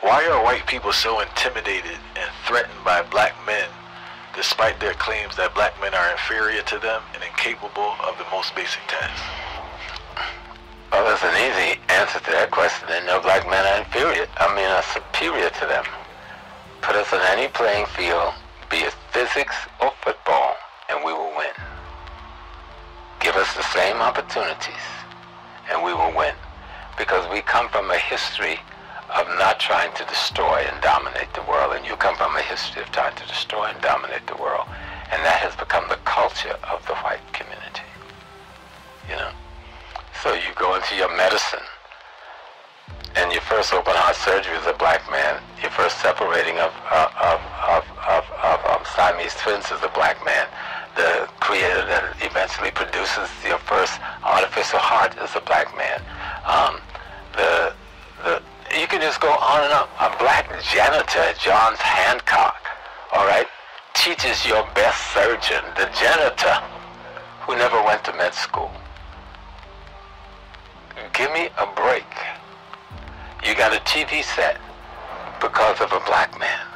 Why are white people so intimidated and threatened by black men despite their claims that black men are inferior to them and incapable of the most basic tasks? Well, there's an easy answer to that question. That no black men are inferior. I mean, are superior to them. Put us on any playing field, be it physics or football, and we will win. Give us the same opportunities, and we will win. Because we come from a history of not trying to destroy and dominate the world, and you come from a history of trying to destroy and dominate the world. And that has become the culture of the white community. You know? So you go into your medicine, and your first open heart surgery as a black man, your first separating of, of, of, of, of, of, Siamese twins as a black man, the creator that eventually produces your first artificial heart as a black man. Um, just go on and on. A black janitor at Johns Hopkins, all right, teaches your best surgeon, the janitor, who never went to med school. Give me a break. You got a TV set because of a black man.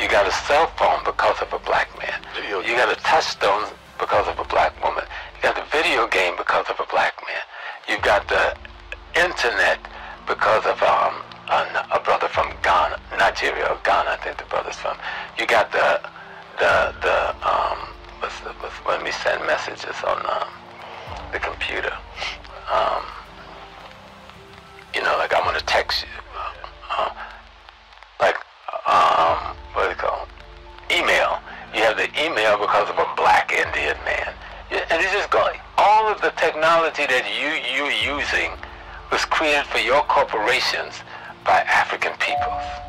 You got a cell phone because of a black man. You got a touchstone because of a black woman. You got the video game because of a black man. You got the internet because of um, a, brother from Ghana, Nigeria or Ghana, I think the brother's from. You got the the the um, what's the, what's, when we send messages on um, the computer. Um, you know, like I'm gonna text you. Uh, like, um, what do they call? Email. You have the email because of a black Indian man. And it's just going, all of the technology that you, you're using was created for your corporations African peoples.